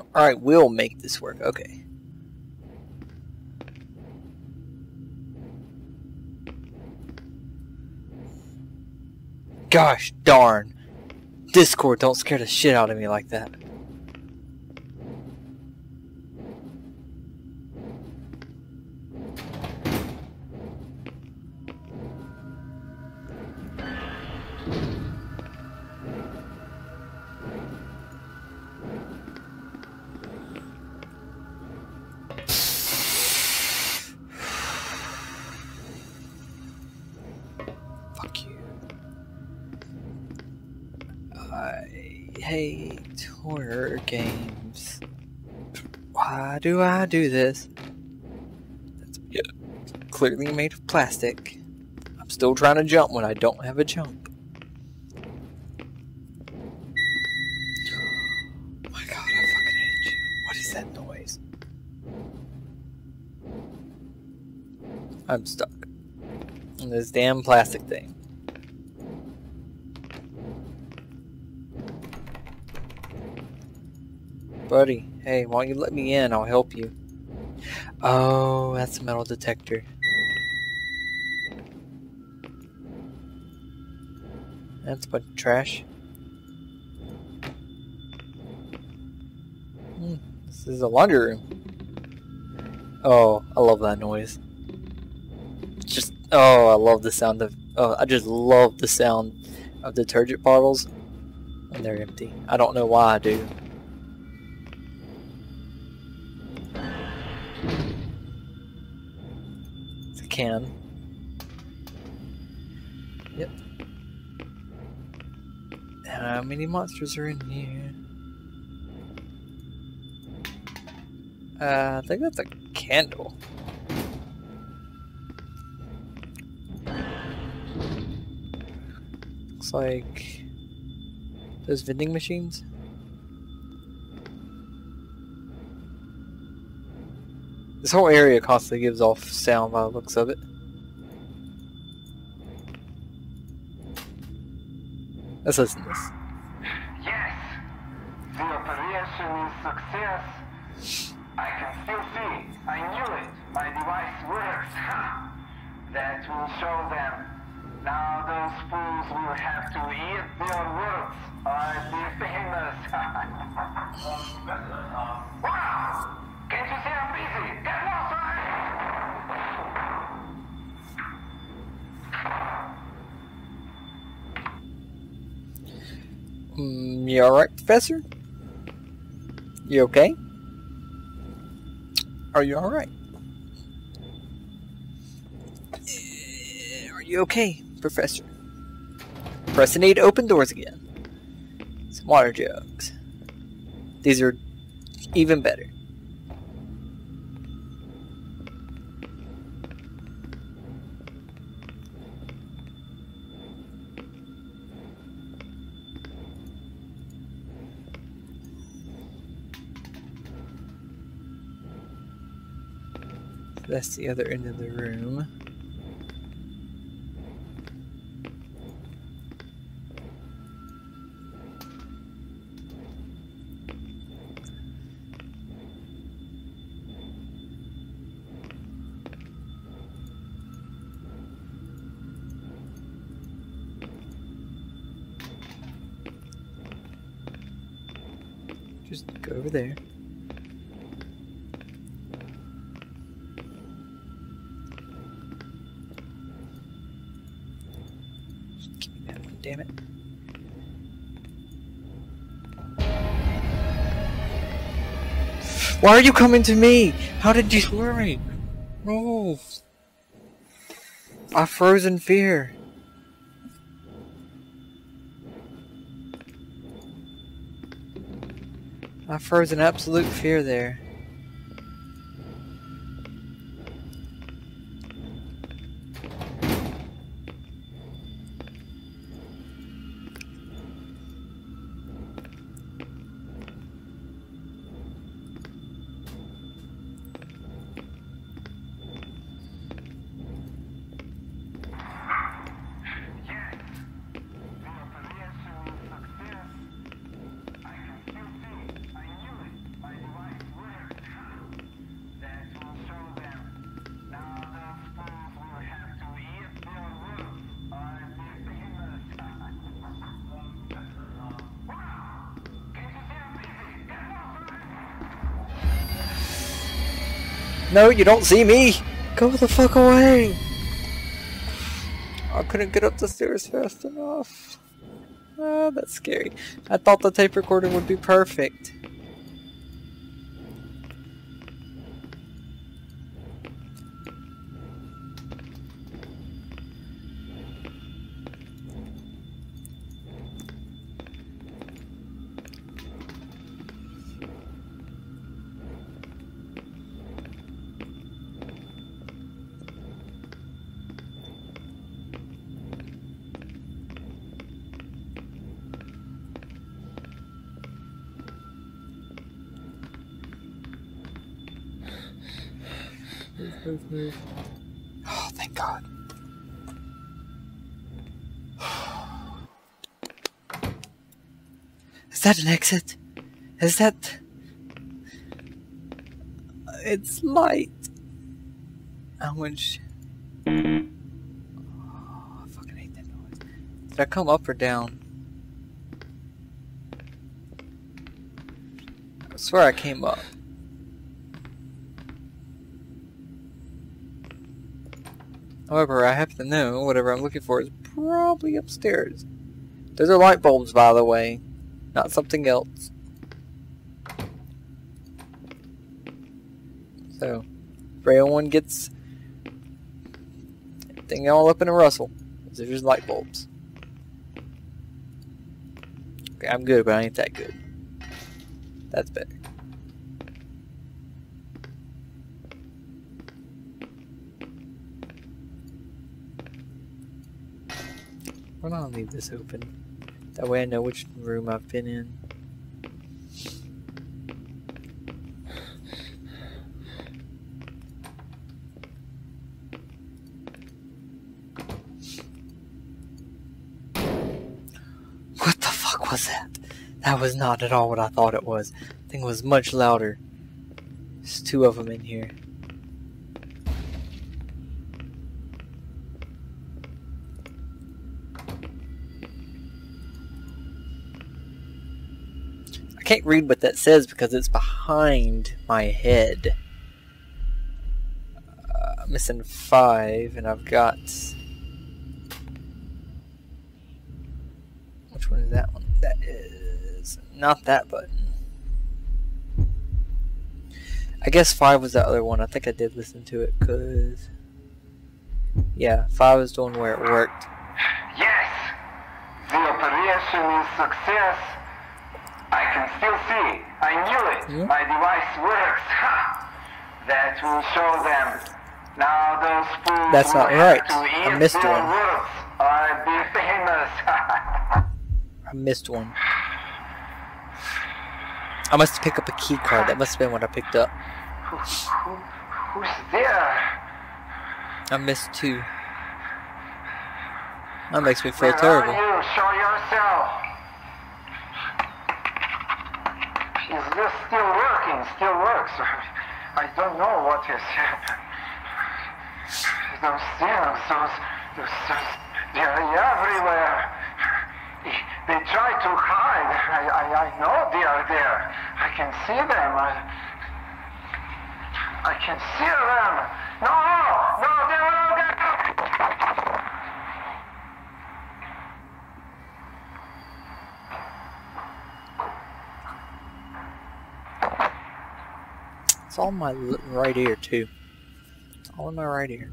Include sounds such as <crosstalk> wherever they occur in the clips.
Alright, we'll make this work. Okay. Gosh darn. Discord, don't scare the shit out of me like that. I do this? That's yeah, clearly made of plastic. I'm still trying to jump when I don't have a jump. Oh <gasps> my god, I fucking hate you. What is that noise? I'm stuck. in this damn plastic thing. Buddy, hey, why don't you let me in? I'll help you. Oh, that's a metal detector. That's a bunch of trash. Hmm, this is a laundry room. Oh, I love that noise. Just, oh, I love the sound of, oh, I just love the sound of detergent bottles when they're empty. I don't know why I do. Can. Yep. How many monsters are in here? Uh, I think that's a candle. Looks like those vending machines. This whole area constantly gives off sound by the looks of it. Let's listen to this. Yes, the operation is success. I can still see. I knew it. My device works. <laughs> That will show them. Now those fools will have to eat their words or be famous. <laughs> wow! Mm, you alright, Professor? You okay? Are you alright? Eh, Are you okay, Professor? Press an A to open doors again. Some water jugs. These are even better. That's the other end of the room. Why are you coming to me? How did you swear me? No. I froze in fear. I froze in absolute fear there. No, you don't see me! Go the fuck away! I couldn't get up the stairs fast enough. Ah, that's scary. I thought the tape recorder would be perfect. That an exit? Is that... It's light. Oh, I fucking hate that noise. Did I come up or down? I swear I came up. However, I have to know whatever I'm looking for is probably upstairs. Those are light bulbs, by the way, not something else. So, if one gets everything all up in a rustle, these are just light bulbs. Okay, I'm good, but I ain't that good. That's better. Why not leave this open? That way I know which room I've been in. What the fuck was that? That was not at all what I thought it was. Thing was much louder. There's two of them in here. Can't read what that says because it's behind my head. Uh, I'm missing five, and I've got. Which one is that one? That is not that button. I guess five was the other one. I think I did listen to it because. Yeah, five was the one where it worked. Yes, the operation is success. I can still see. I knew it. Yeah. My device works. That will show them. Now those fools That's not right. I missed one. words or be famous. <laughs> I missed one. I must pick up a key card. That must have been what I picked up. who, who, who's there? I missed two. That makes me feel Where terrible. are you? Show yourself. Is this still working? Still works. I don't know what has happened. Those things, those, those, those they're everywhere. They try to hide. I, I, I know they are there. I can see them. I, I can see them. No, no, they're all there. It's all my right ear too. It's all in my right ear.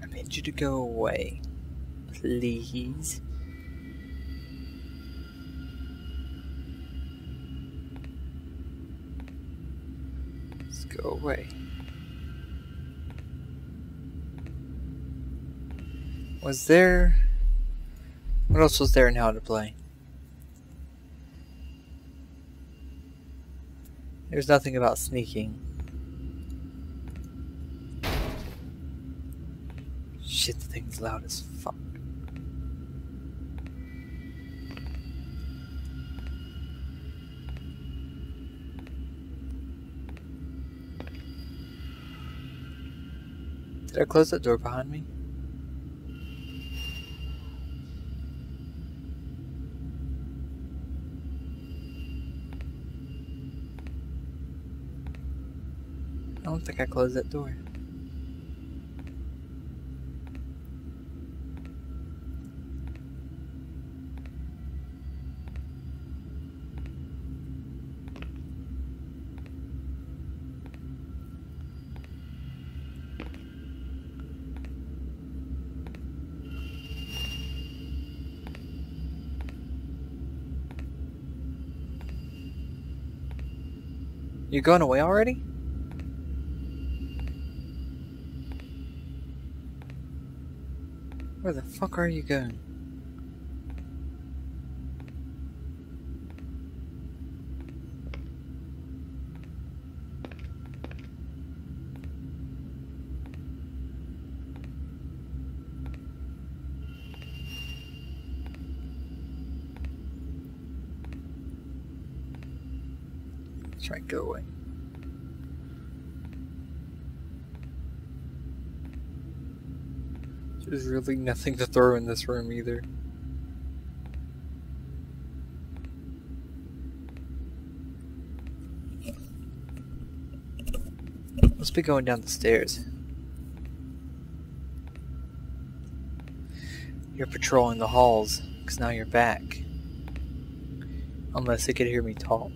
I need you to go away. Please. Let's go away. Was there. What else was there in How to Play? There's nothing about sneaking. Shit, the thing's loud as fuck. Did I close that door behind me? I don't think I closed that door. You going away already? Where the fuck are you going? Try and go away. There's really nothing to throw in this room either. Let's be going down the stairs. You're patrolling the halls, because now you're back. Unless it could hear me talk.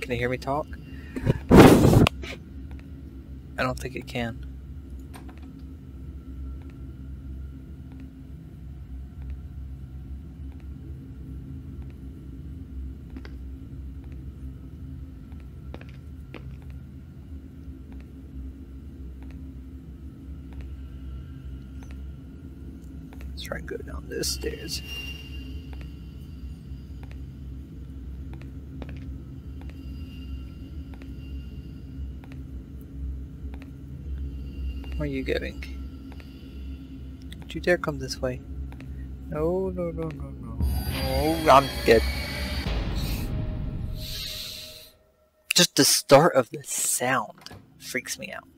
Can it hear me talk? I don't think it can. And go down this stairs. Where are you going? Don't you dare come this way. No, no, no, no, no. Oh, I'm dead. Just the start of the sound freaks me out.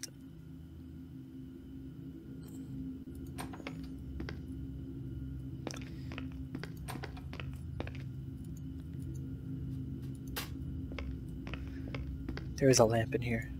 There is a lamp in here.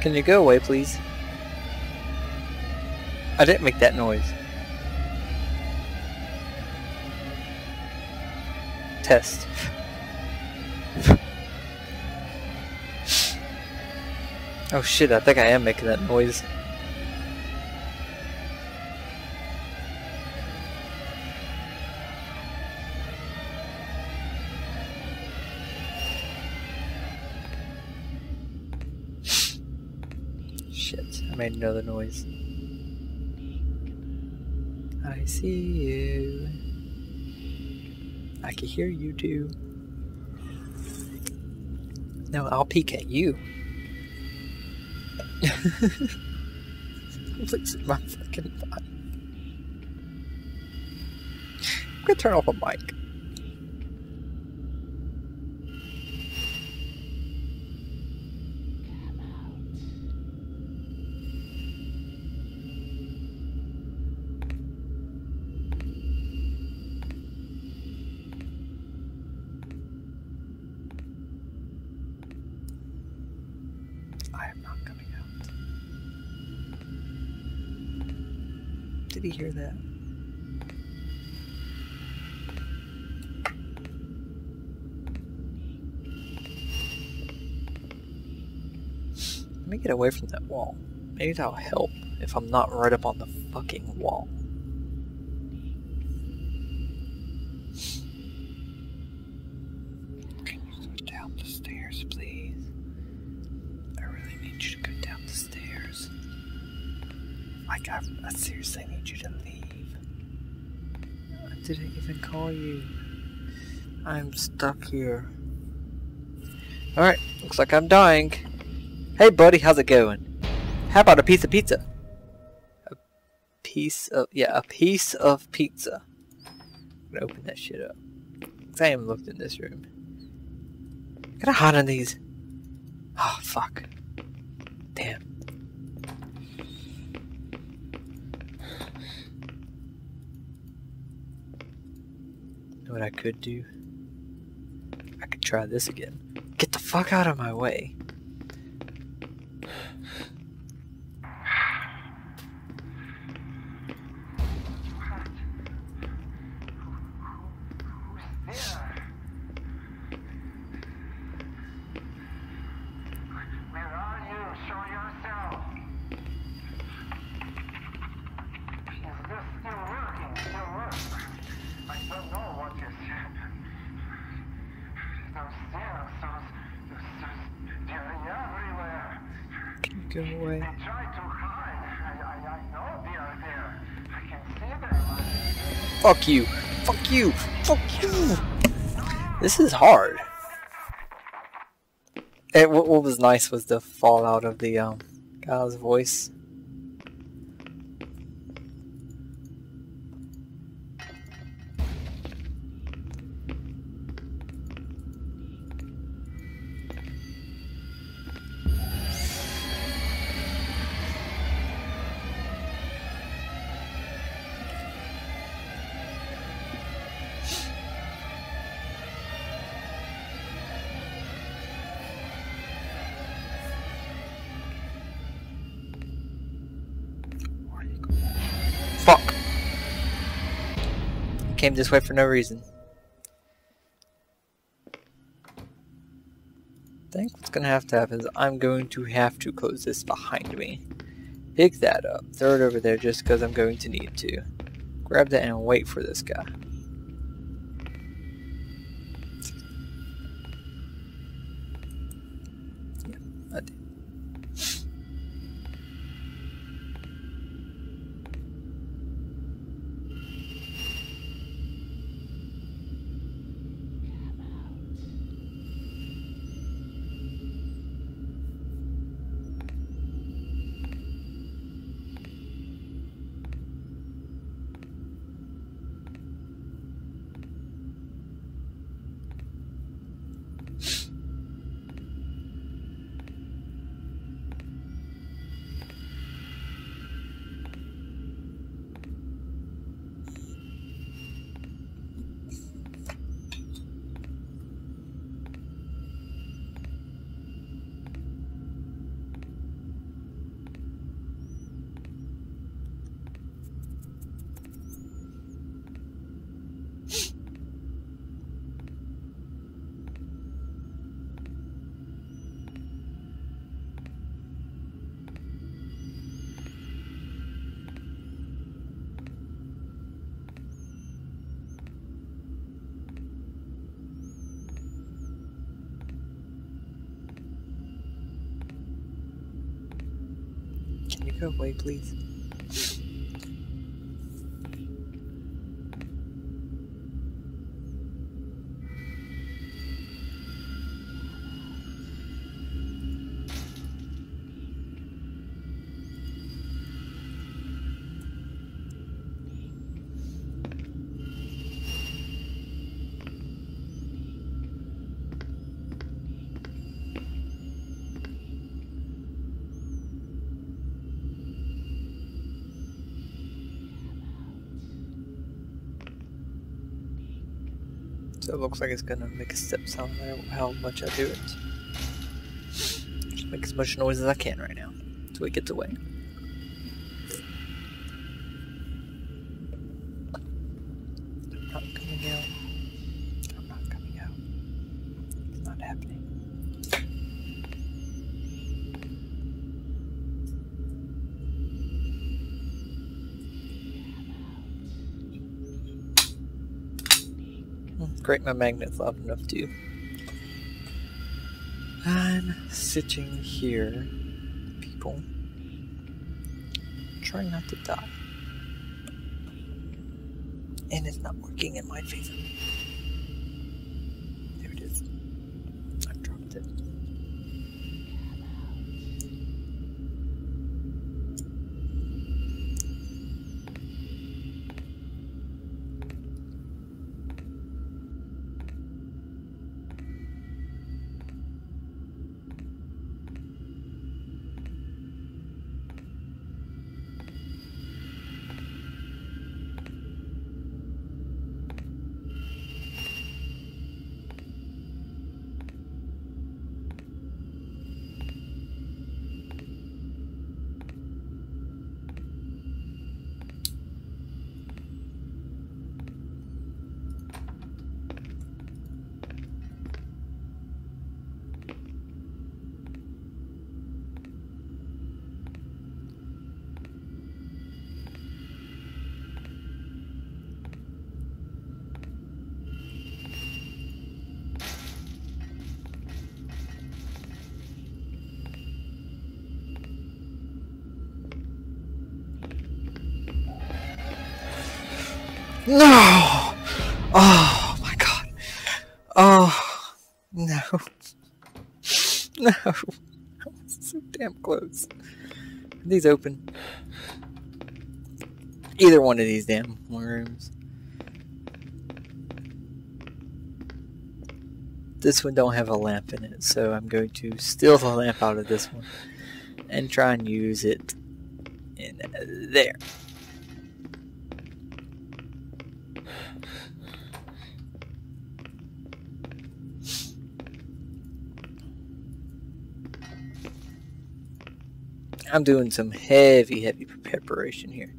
Can you go away, please? I didn't make that noise. Test. oh shit, I think I am making that noise. Shit, I made another noise. I see you. I can hear you too. No, I'll peek at you. <laughs> Please, my fucking body. I'm gonna turn off a mic. Away from that wall. Maybe that'll help if I'm not right up on the fucking wall. Can you go down the stairs, please? I really need you to go down the stairs. Like, I seriously need you to leave. I didn't even call you. I'm stuck here. Alright, looks like I'm dying. Hey buddy, how's it going? How about a piece of pizza? A piece of, yeah, a piece of pizza. I'm gonna open that shit up. Cause I haven't looked in this room. Gotta hide on these. Oh, fuck. Damn. What I could do? I could try this again. Get the fuck out of my way. Who's there? Where are you? Show yourself. Is this still working? Still work? I don't know what is happening. Those stairs, those, those, those, they're everywhere. Can you go away? They try to hide. I, I, I know they are there. I can see them. Fuck you. Fuck you. Fuck you. This is hard. And what, what was nice was the fallout of the um guy's voice. Came this way for no reason. I think what's gonna have to happen is I'm going to have to close this behind me. Pick that up, throw it over there just because I'm going to need to. Grab that and wait for this guy. Go away, please? Looks like it's gonna make a step sound no matter how much I do it. Just make as much noise as I can right now until it gets away. Great, my magnet's loud enough to. I'm sitting here, people. Trying not to die. And it's not working in my favor. No! Oh my god. Oh no. <laughs> No. so damn close. These open? Either one of these damn rooms. This one don't have a lamp in it, so I'm going to steal the lamp out of this one and try and use it in there. I'm doing some heavy, heavy preparation here.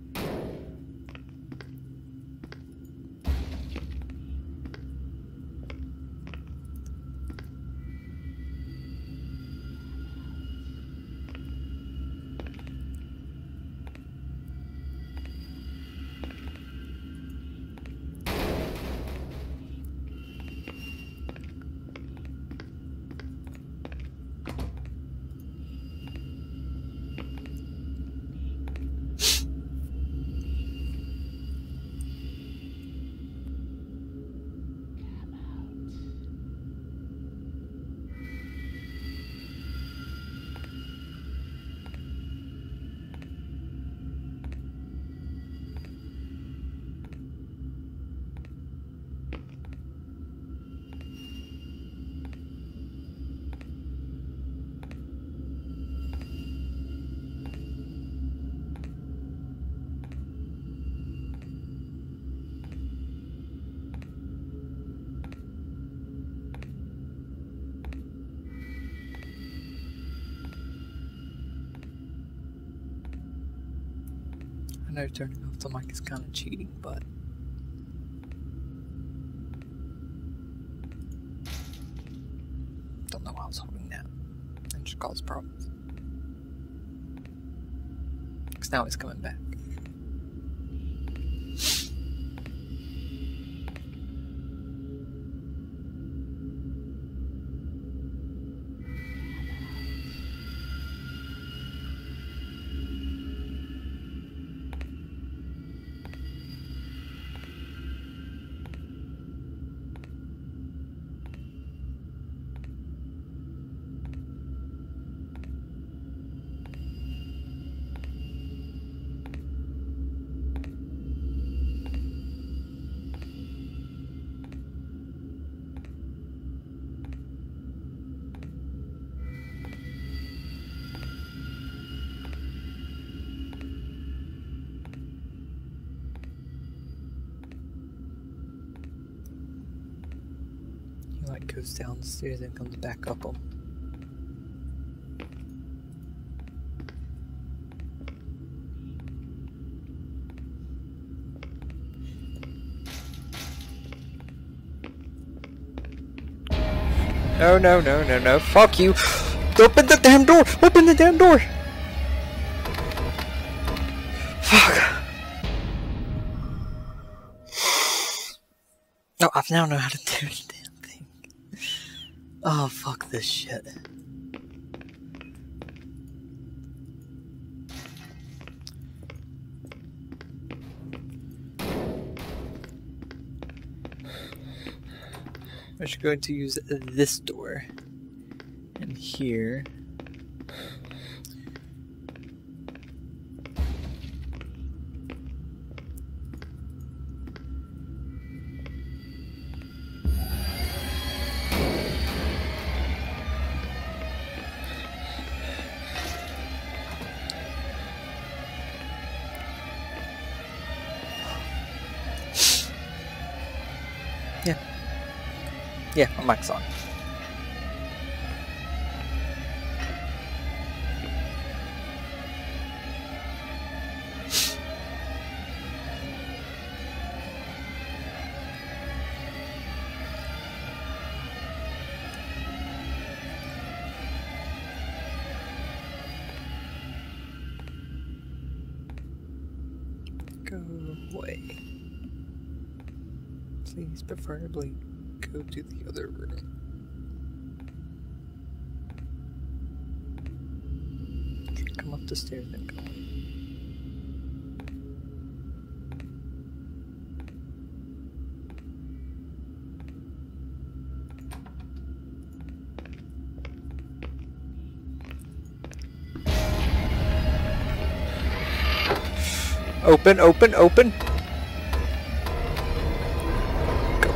I know turning off the mic is kind of cheating, but. Don't know why I was holding that. And just cause problems. Because now it's coming back. Goes downstairs and comes back up them. No, no, no, no, no. Fuck you. Open the damn door. Open the damn door. Fuck. No, I've now know how to do thing. Oh, fuck this shit. Just going to use this door. And here. Yeah, my mic's on. Go away. Please, preferably to the other room. Come up the stairs and go. Open, open, open.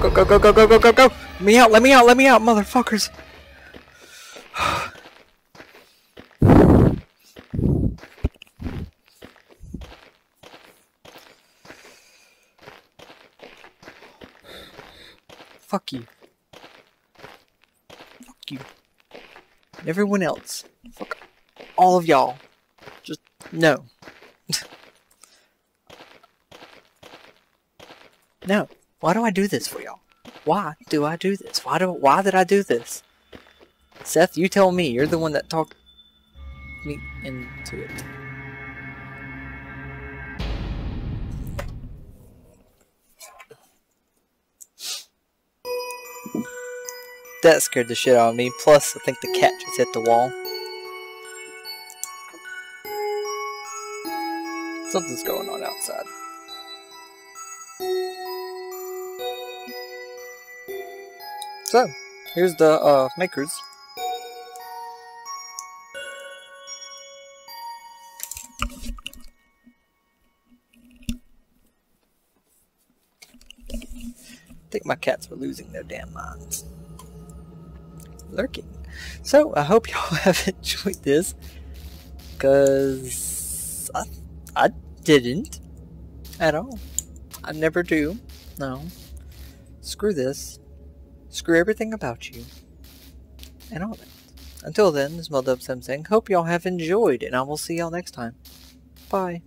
go, go, go, go, go, go, go, go! Let me out, let me out, let me out, motherfuckers! Fuck you. Fuck you. And everyone else. Fuck all of y'all. Just, no. <laughs> no. Why do I do this for y'all? Why do I do this? Why do why did I do this? Seth, you tell me. You're the one that talked me into it. That scared the shit out of me. Plus, I think the cat just hit the wall. Something's going on outside. So, here's the uh, makers. I think my cats were losing their damn minds. Lurking. So, I hope <laughs> y'all have enjoyed this. Because I, I didn't. At all. I never do. No. Screw this. Screw everything about you. And all that. Until then, this is Meldub saying, hope y'all have enjoyed, and I will see y'all next time. Bye.